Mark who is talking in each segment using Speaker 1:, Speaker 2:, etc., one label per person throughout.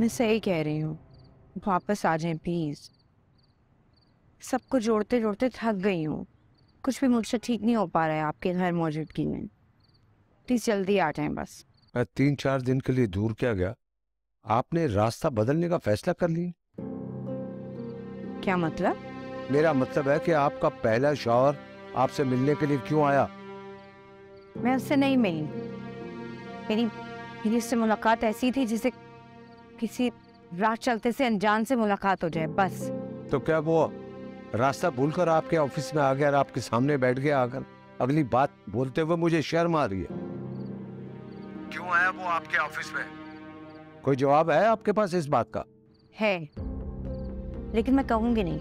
Speaker 1: मैं सही कह रही हूँ। वापस आ जाए प्लीज़ सबको जोड़ते जोड़ते थक गई हूँ। कुछ भी मुझसे ठीक नहीं हो पा रहा है आपके घर मौजूदगी में। प्लीज़ जल्दी आ जाएँ बस।
Speaker 2: मैं तीन चार दिन के लिए दूर क्या गया? आपने रास्ता बदलने का फैसला कर लिया?
Speaker 1: क्या मतलब?
Speaker 2: मेरा मतलब है कि आपका पहला शौहर आपसे मिलने के लिए क्यों आया?
Speaker 1: मैं उससे नहीं मिली। मेरी मेरी उससे मुलाकात ऐसी थी जिसे किसी राह चलते से अनजान से मुलाकात हो जाए बस।
Speaker 2: तो क्या वो रास्ता भूलकर आपके ऑफ़िस में आ गया और आपके सामने बैठ गया आकर? अगली बात बोलते हुए मुझे शर्म आ रही है। क्यों आया वो आपके ऑफ़िस में? कोई जवाब है आपके पास इस बात का?
Speaker 1: है। लेकिन मैं कहूँगी नहीं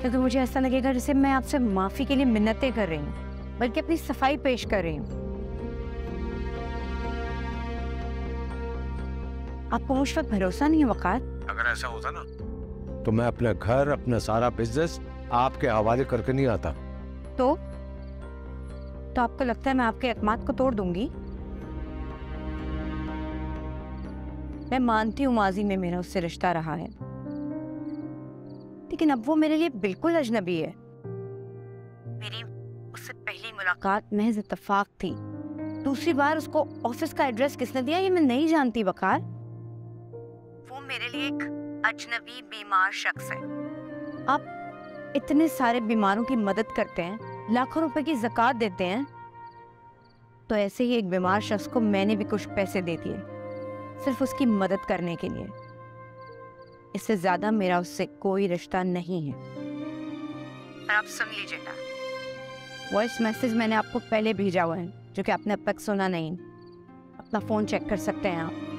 Speaker 1: क्योंकि मुझे ऐसा लगेगा जैसे मैं आपसे माफ़ी के लिए मिन्नतें कर रही हूँ बल्कि अपनी सफ़ाई पेश कर रही हूँ। आपको मुझ पर भरोसा नहीं है वकार
Speaker 2: अगर ऐसा होता ना। तो मैं अपना घर अपना सारा बिज़नेस आपके हवाले करके नहीं आता।
Speaker 1: तो? तो आपको लगता है मैं आपके अतमाद को तोड़ दूँगी? मैं मानती हूँ माजी में मेरा उससे रिश्ता रहा है। लेकिन अब वो मेरे लिए बिल्कुल अजनबी है। मेरी उससे पहली मुलाकात महज इत्तेफाक थी। दूसरी बार उसको ऑफ़िस का एड्रेस किसने दिया ये मैं नहीं जानती बकार। वो मेरे लिए एक अजनबी बीमार शख्स है। आप इतने सारे बीमारों की मदद करते हैं लाखों रुपए की जक़ात देते हैं तो ऐसे ही एक बीमार शख्स को मैंने भी कुछ पैसे दे दिए सिर्फ़ उसकी मदद करने के लिए। इससे ज़्यादा मेरा उससे कोई रिश्ता नहीं है। और आप सुन लीजिएगा वॉइस मैसेज मैंने आपको पहले भेजा हुआ है जो कि आपने अब तक सुना नहीं। अपना फ़ोन चेक कर सकते हैं आप।